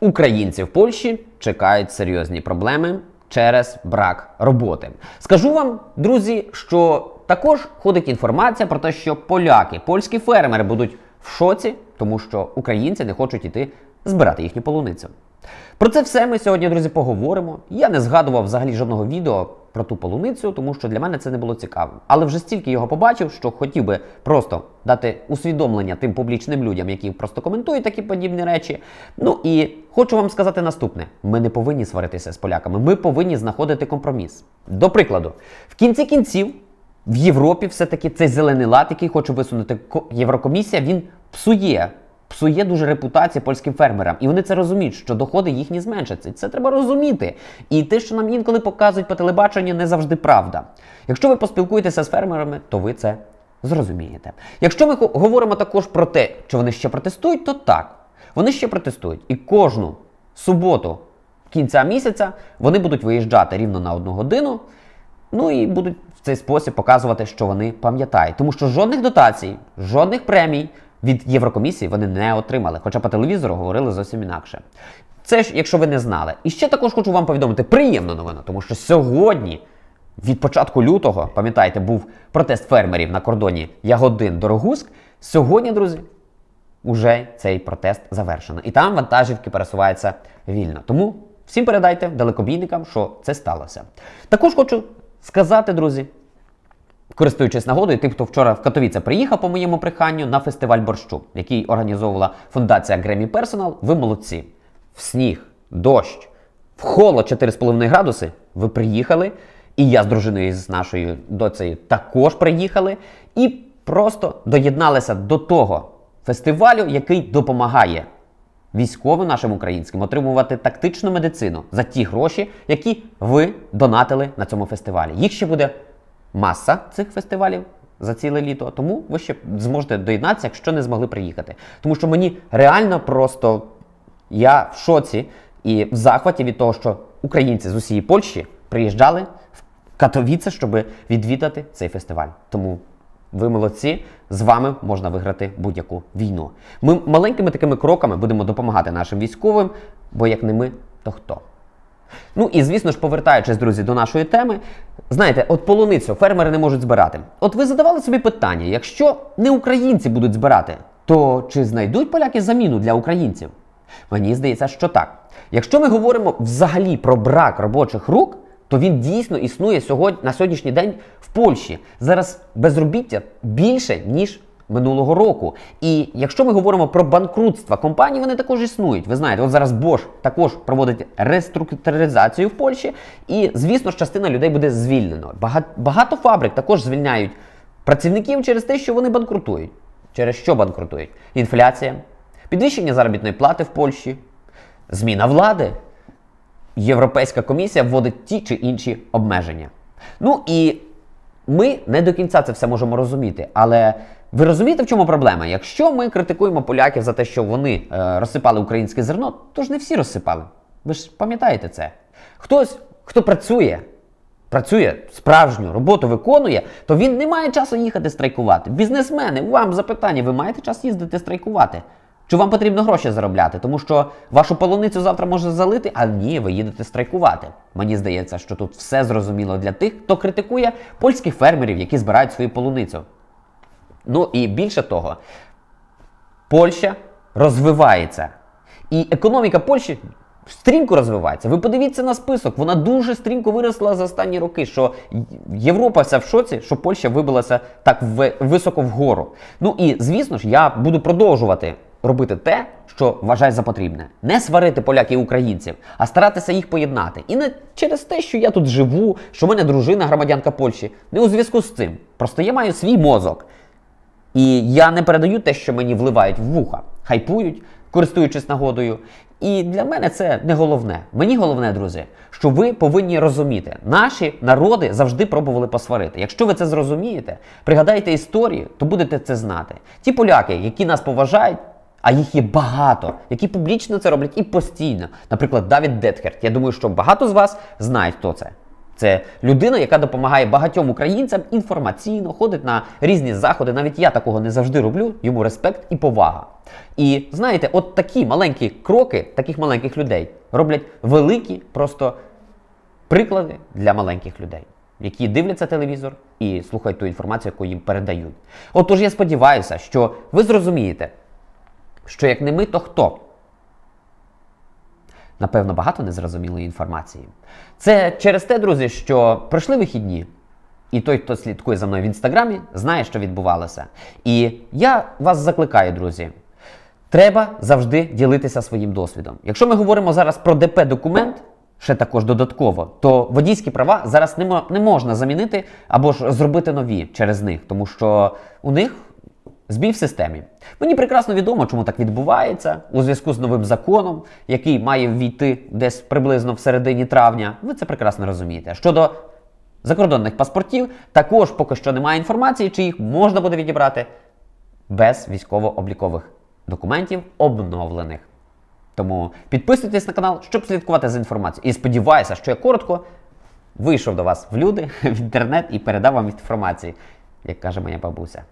Українці в Польщі чекають серйозні проблеми через брак роботи. Скажу вам, друзі, що також ходить інформація про те, що поляки, польські фермери будуть в шоці, тому що українці не хочуть іти збирати їхню полуницю. Про це все ми сьогодні, друзі, поговоримо. Я не згадував взагалі жодного відео про ту полуницю, тому що для мене це не було цікаво. Але вже стільки його побачив, що хотів би просто дати усвідомлення тим публічним людям, які просто коментують такі подібні речі. Ну і хочу вам сказати наступне: ми не повинні сваритися з поляками, ми повинні знаходити компроміс. До прикладу, в кінці кінців. В Європі все-таки цей зелений лад, який хоче висунути Єврокомісія, він псує псує дуже репутацію польським фермерам. І вони це розуміють, що доходи їхні зменшаться. Це треба розуміти. І те, що нам інколи показують по телебаченню, не завжди правда. Якщо ви поспілкуєтеся з фермерами, то ви це зрозумієте. Якщо ми говоримо також про те, що вони ще протестують, то так. Вони ще протестують. І кожну суботу кінця місяця вони будуть виїжджати рівно на одну годину. Ну і будуть в цей спосіб показувати, що вони пам'ятають. Тому що жодних дотацій, жодних премій від Єврокомісії вони не отримали, хоча по телевізору говорили зовсім інакше. Це ж, якщо ви не знали. І ще також хочу вам повідомити приємну новину, тому що сьогодні, від початку лютого, пам'ятаєте, був протест фермерів на кордоні Ягодин Дорогуськ. Сьогодні, друзі, уже цей протест завершено. І там вантажівки пересуваються вільно. Тому всім передайте далекобійникам, що це сталося. Також хочу сказати, друзі. Користуючись нагодою, тим, хто вчора в Катовіце приїхав по моєму приханню на фестиваль борщу, який організовувала фундація Гремі Персонал, ви молодці. В сніг, дощ, в холод 4,5 градуси ви приїхали. І я з дружиною з нашою доцею також приїхали. І просто доєдналися до того фестивалю, який допомагає військовим нашим українським отримувати тактичну медицину за ті гроші, які ви донатили на цьому фестивалі. Їх ще буде маса цих фестивалів за ціле літо, тому ви ще зможете доєднатися, якщо не змогли приїхати. Тому що мені реально просто я в шоці і в захваті від того, що українці з усієї Польщі приїжджали в Катовіце, щоб відвідати цей фестиваль. Тому ви молодці, з вами можна виграти будь-яку війну. Ми маленькими такими кроками будемо допомагати нашим військовим, бо як не ми, то хто? Ну і звісно ж, повертаючись, друзі, до нашої теми, знаєте, от полуницю фермери не можуть збирати. От ви задавали собі питання: якщо не українці будуть збирати, то чи знайдуть поляки заміну для українців? Мені здається, що так. Якщо ми говоримо взагалі про брак робочих рук, то він дійсно існує сьогодні на сьогоднішній день в Польщі. Зараз безробіття більше ніж минулого року. І якщо ми говоримо про банкрутства компаній, вони також існують. Ви знаєте, от зараз Bosch також проводить реструктуризацію в Польщі, і звісно ж, частина людей буде звільнено. Багато, фабрик також звільняють працівників через те, що вони банкрутують. Через що банкрутують? Інфляція, підвищення заробітної плати в Польщі, зміна влади. Європейська комісія вводить ті чи інші обмеження. Ну і ми не до кінця це все можемо розуміти, але ви розумієте, в чому проблема? Якщо ми критикуємо поляків за те, що вони е, розсипали українське зерно, то ж не всі розсипали. Ви ж пам'ятаєте це? Хтось, хто працює, працює справжню роботу виконує, то він не має часу їхати страйкувати. Бізнесмени, вам запитання, ви маєте час їздити страйкувати? Чи вам потрібно гроші заробляти? Тому що вашу полуницю завтра може залити, а ні, ви їдете страйкувати. Мені здається, що тут все зрозуміло для тих, хто критикує польських фермерів, які збирають свою полуницю. Ну і більше того, Польща розвивається. І економіка Польщі стрімко розвивається. Ви подивіться на список, вона дуже стрімко виросла за останні роки. Що Європа вся в шоці, що Польща вибилася так високо вгору. Ну і звісно ж, я буду продовжувати робити те, що вважаю за потрібне. Не сварити поляків і українців, а старатися їх поєднати. І не через те, що я тут живу, що в мене дружина громадянка Польщі. Не у зв'язку з цим. Просто я маю свій мозок. І я не передаю те, що мені вливають в вуха, хайпують, користуючись нагодою. І для мене це не головне. Мені головне, друзі, що ви повинні розуміти, наші народи завжди пробували посварити. Якщо ви це зрозумієте, пригадайте історію, то будете це знати. Ті поляки, які нас поважають, а їх є багато, які публічно це роблять і постійно. Наприклад, Давід Детхерт. Я думаю, що багато з вас знають, хто це. Це людина, яка допомагає багатьом українцям інформаційно, ходить на різні заходи. Навіть я такого не завжди роблю. Йому респект і повага. І знаєте, от такі маленькі кроки таких маленьких людей роблять великі просто приклади для маленьких людей, які дивляться телевізор і слухають ту інформацію, яку їм передають. Отож, я сподіваюся, що ви зрозумієте, що як не ми, то хто? Напевно, багато незрозумілої інформації. Це через те, друзі, що пройшли вихідні, і той, хто слідкує за мною в інстаграмі, знає, що відбувалося. І я вас закликаю, друзі. Треба завжди ділитися своїм досвідом. Якщо ми говоримо зараз про ДП-документ, ще також додатково, то водійські права зараз не, можна замінити або ж зробити нові через них, тому що у них збій в системі. Мені прекрасно відомо, чому так відбувається у зв'язку з новим законом, який має ввійти десь приблизно в середині травня. Ви це прекрасно розумієте. Щодо закордонних паспортів, також поки що немає інформації, чи їх можна буде відібрати без військово-облікових документів обновлених. Тому підписуйтесь на канал, щоб слідкувати за інформацією. І сподіваюся, що я коротко вийшов до вас в люди в інтернет і передав вам інформацію, як каже моя бабуся.